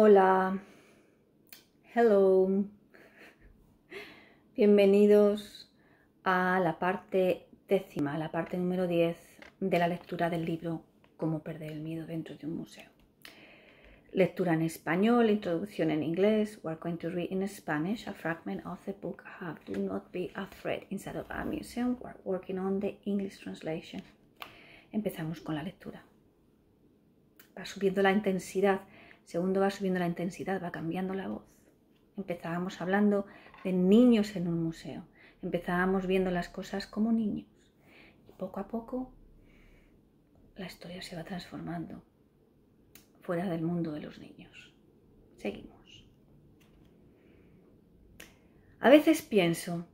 Hola, hello, bienvenidos a la parte décima, la parte número 10 de la lectura del libro Cómo perder el miedo dentro de un museo. Lectura en español, introducción en inglés. We're going to read in Spanish a fragment of the book Have Do Not Be Afraid Inside of a Museum. We're working on the English translation. Empezamos con la lectura. Va subiendo la intensidad Segundo va subiendo la intensidad, va cambiando la voz. Empezábamos hablando de niños en un museo. Empezábamos viendo las cosas como niños. Y poco a poco la historia se va transformando fuera del mundo de los niños. Seguimos. A veces pienso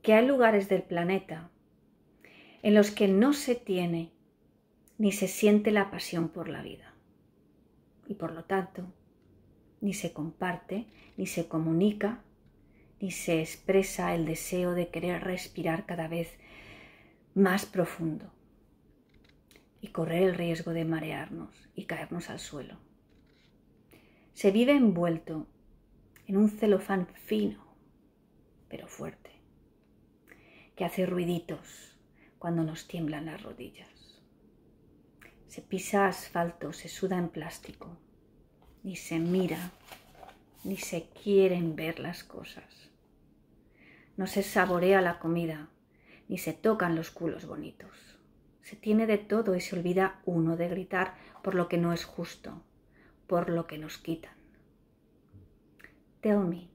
que hay lugares del planeta en los que no se tiene ni se siente la pasión por la vida y por lo tanto ni se comparte, ni se comunica, ni se expresa el deseo de querer respirar cada vez más profundo y correr el riesgo de marearnos y caernos al suelo. Se vive envuelto en un celofán fino, pero fuerte, que hace ruiditos cuando nos tiemblan las rodillas. Se pisa asfalto, se suda en plástico, ni se mira, ni se quieren ver las cosas. No se saborea la comida, ni se tocan los culos bonitos. Se tiene de todo y se olvida uno de gritar por lo que no es justo, por lo que nos quitan. Tell me,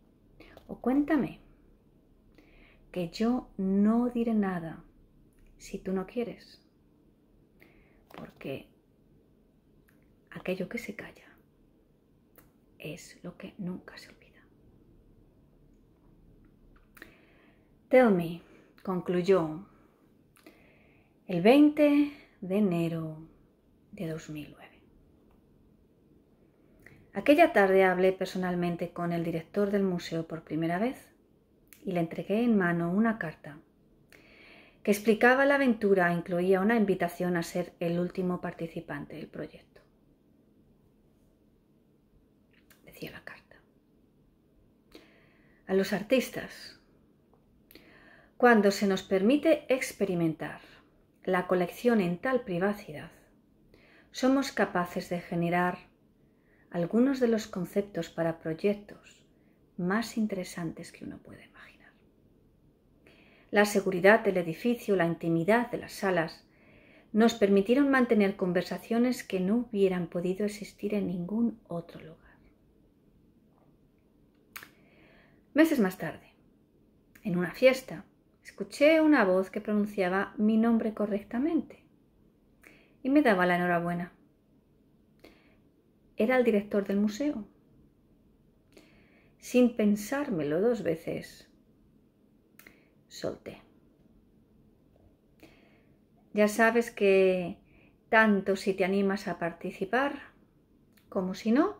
o cuéntame, que yo no diré nada si tú no quieres porque aquello que se calla es lo que nunca se olvida. Tell me, concluyó el 20 de enero de 2009. Aquella tarde hablé personalmente con el director del museo por primera vez y le entregué en mano una carta que explicaba la aventura incluía una invitación a ser el último participante del proyecto. Decía la carta. A los artistas, cuando se nos permite experimentar la colección en tal privacidad, somos capaces de generar algunos de los conceptos para proyectos más interesantes que uno puede imaginar la seguridad del edificio, la intimidad de las salas, nos permitieron mantener conversaciones que no hubieran podido existir en ningún otro lugar. Meses más tarde, en una fiesta, escuché una voz que pronunciaba mi nombre correctamente y me daba la enhorabuena. Era el director del museo. Sin pensármelo dos veces, solté. Ya sabes que tanto si te animas a participar como si no,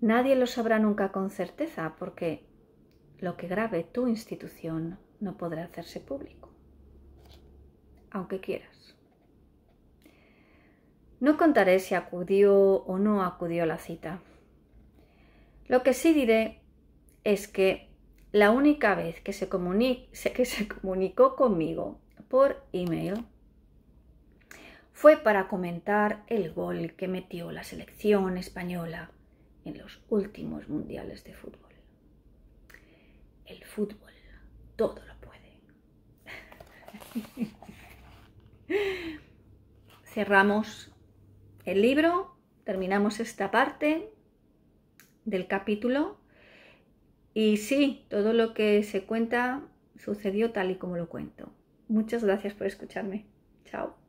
nadie lo sabrá nunca con certeza porque lo que grabe tu institución no podrá hacerse público, aunque quieras. No contaré si acudió o no acudió a la cita. Lo que sí diré es que la única vez que se, comunicó conmigo por email fue para comentar el gol que metió la selección española en los últimos mundiales de fútbol. El fútbol todo lo puede. Cerramos el libro, terminamos esta parte del capítulo y sí, todo lo que se cuenta sucedió tal y como lo cuento. Muchas gracias por escucharme. Chao.